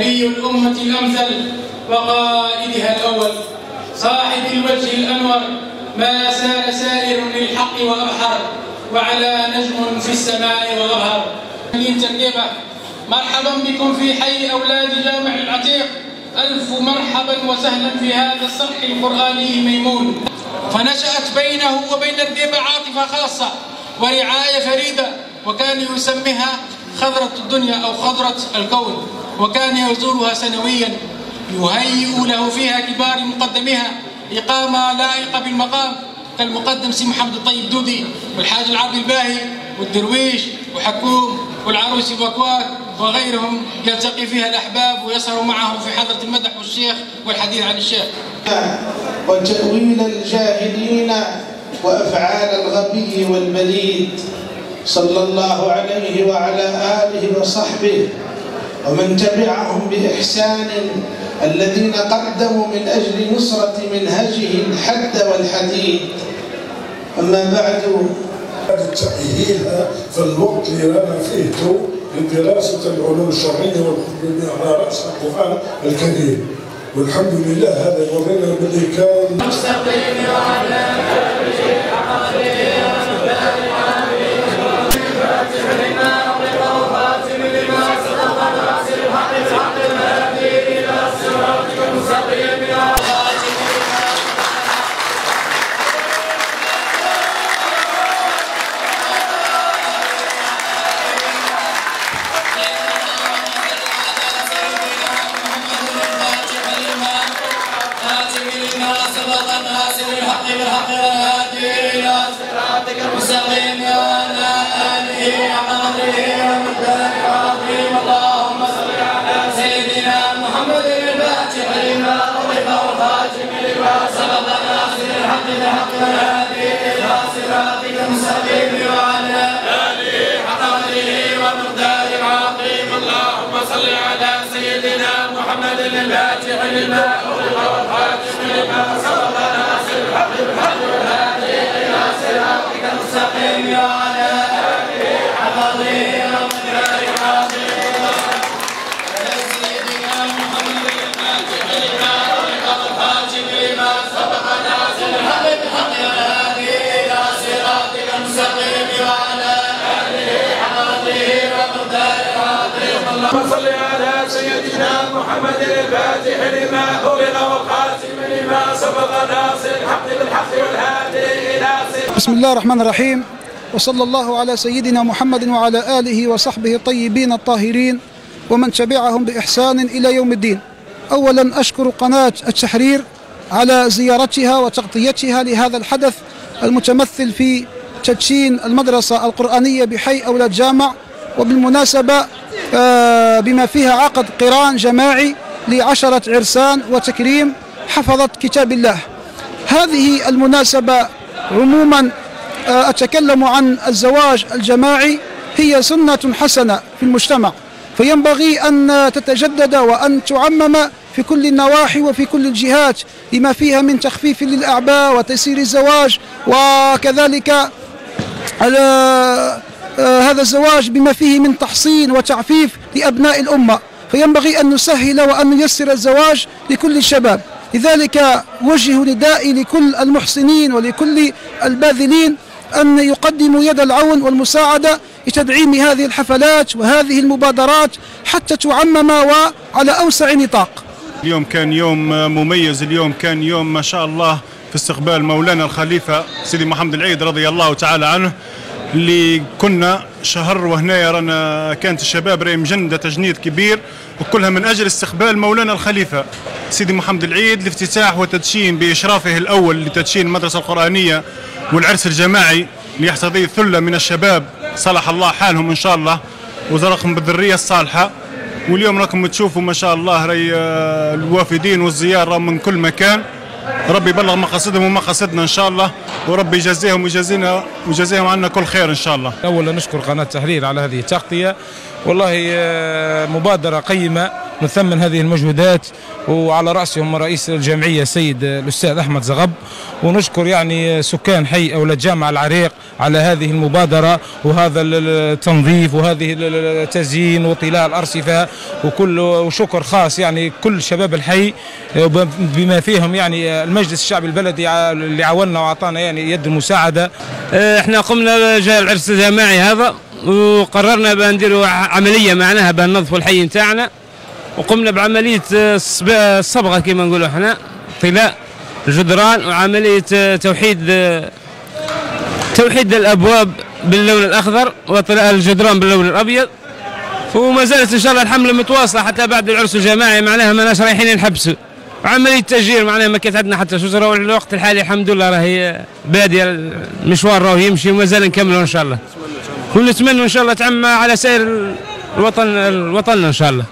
نبي الأمة الأمثل وقائدها الأول صاحب الوجه الأنور ما سال سائر للحق وأبحر وعلى نجم في السماء وظهر. من تركيبة مرحبا بكم في حي أولاد جامع العتيق. ألف مرحبا وسهلا في هذا الصرح القرآني الميمون فنشأت بينه وبين الديبة عاطفة خاصة ورعاية فريدة وكان يسميها خضرة الدنيا أو خضرة الكون. وكان يزورها سنويا. يهيئ له فيها كبار مقدميها. إقامة لائقة بالمقام. كالمقدم سي محمد الطيب دودي والحاج العربي الباهي والدرويش وحكوم والعروس بكواك وغيرهم يلتقي فيها الأحباب ويسهر معهم في حضرة المدح والشيخ والحديث عن الشيخ. وتأويل الجاهلين وأفعال الغبي والبليد صلى الله عليه وعلى آله وصحبه ومن تبعهم بإحسان الذين قدموا من أجل نصرة منهجه الحد والحديد. أما بعد التأهيل في الوقت اللي رانا فيه تو لدراسة العلوم الشرعية والحكم على رأس القرآن الكريم. والحمد لله هذا يورينا باللي كان مستقيم وعلى المستقيم وعلى آله وقدره ومقداره العظيم اللهم صل على سيدنا محمد الفاتح لما أغلق والخاتم لما سبق ناصر الحق بالحق والهادي صراطك المستقيم وعلى آله حق قدره ومقداره اللهم صل على سيدنا محمد الفاتح لما والخاتم محمد الفاتح لما أغلق والخاتم لما سبق ناصر الحق بالحق والهادي صراط بسم الله الرحمن الرحيم. وصلى الله على سيدنا محمد وعلى آله وصحبه الطيبين الطاهرين ومن تبعهم بإحسان إلى يوم الدين. أولا أشكر قناة التحرير على زيارتها وتغطيتها لهذا الحدث المتمثل في تدشين المدرسة القرآنية بحي أولاد جامع. وبالمناسبة بما فيها عقد قران جماعي لعشرة عرسان وتكريم حفظة كتاب الله. هذه المناسبة عموما آه، أتكلم عن الزواج الجماعي. هي سنة حسنة في المجتمع. فينبغي أن تتجدد وأن تعمم في كل النواحي وفي كل الجهات لما فيها من تخفيف للأعباء وتيسير الزواج. وكذلك على آه، هذا الزواج بما فيه من تحصين وتعفيف لأبناء الأمة. فينبغي أن نسهل وأن نيسر الزواج لكل الشباب لذلك وجه ندائي لكل المحسنين ولكل الباذلين أن يقدموا يد العون والمساعدة لتدعيم هذه الحفلات وهذه المبادرات حتى تعمم وعلى أوسع نطاق. اليوم كان يوم مميز اليوم كان يوم ما شاء الله في استقبال مولانا الخليفة سيدي محمد العيد رضي الله تعالى عنه. اللي كنا شهر وهنا رانا كانت الشباب راهي مجندة تجنيد كبير وكلها من أجل استقبال مولانا الخليفة سيدي محمد العيد لافتتاح وتدشين بإشرافه الأول لتدشين المدرسة القرآنية والعرس الجماعي ليحتضي ثلة من الشباب. صلح الله حالهم إن شاء الله وزرقهم بالذرية الصالحة. واليوم راكم تشوفوا ما شاء الله راي الوافدين والزيارة من كل مكان. ربي يبلغ مقاصدهم ومقاصدنا إن شاء الله. وربي يجازيهم ويجازينا ويجازيهم عنا كل خير إن شاء الله. اولا نشكر قناة التحرير على هذه التغطية. والله آه، مبادرة قيمة. نثمن هذه المجهودات وعلى رأسهم رئيس الجمعية السيد الأستاذ أحمد زغب. ونشكر يعني سكان حي أولاد جامع العريق على هذه المبادرة وهذا التنظيف وهذه التزيين وطلاء الأرصفة. وكل وشكر خاص يعني كل شباب الحي بما فيهم يعني المجلس الشعبي البلدي اللي عاوننا وأعطانا يعني يد المساعدة إحنا قمنا جاء العرس الجماعي هذا وقررنا بنديروا عملية معناها بننظفوا الحي نتاعنا. وقمنا بعملية الصبغة كما نقولوا إحنا طلاء الجدران وعملية توحيد توحيد الأبواب باللون الأخضر وطلاء الجدران باللون الأبيض. وما زالت إن شاء الله الحملة متواصلة حتى بعد العرس الجماعي معناها ماناش رايحين نحبسوا عملية تأجير معناها ما كانت عندنا حتى شجرة. والوقت الحالي الحمد لله راهي بادية المشوار راهو يمشي وما زال نكملوا إن شاء الله. ونتمنى إن شاء الله تعم على سائر الوطن وطننا إن شاء الله.